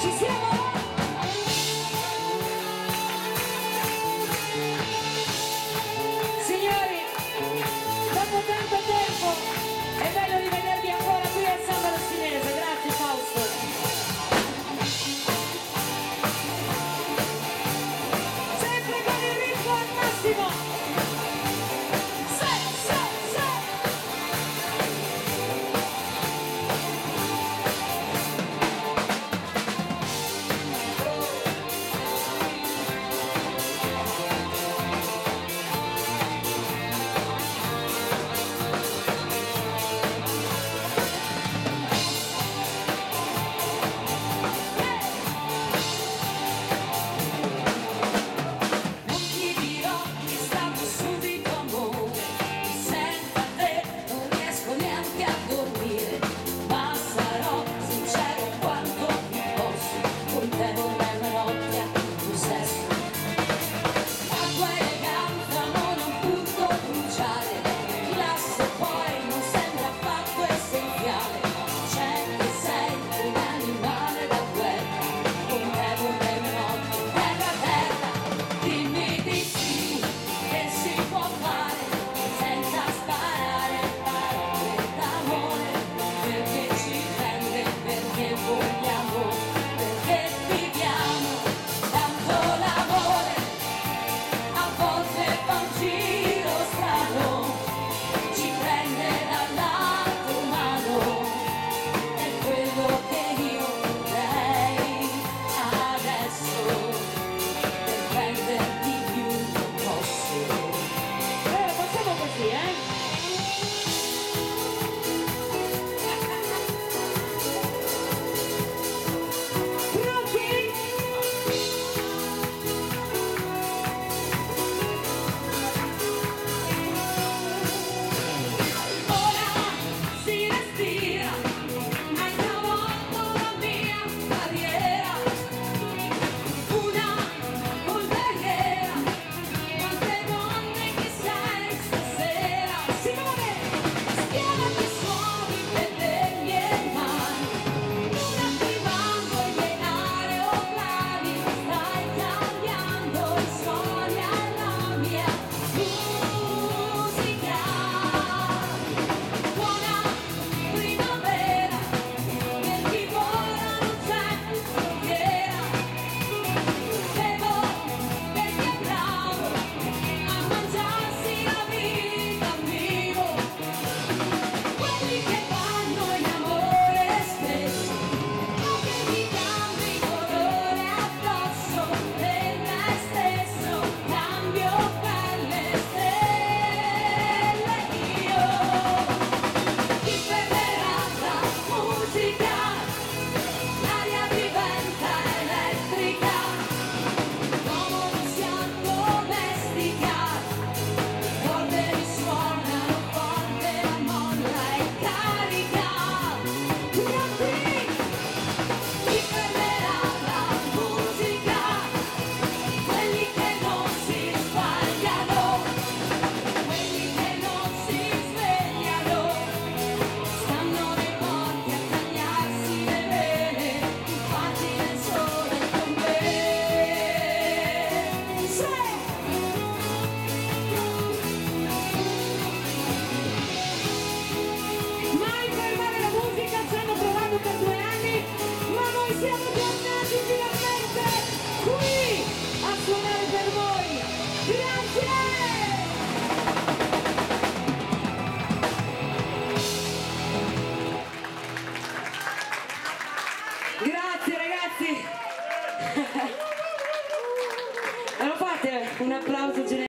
She's here.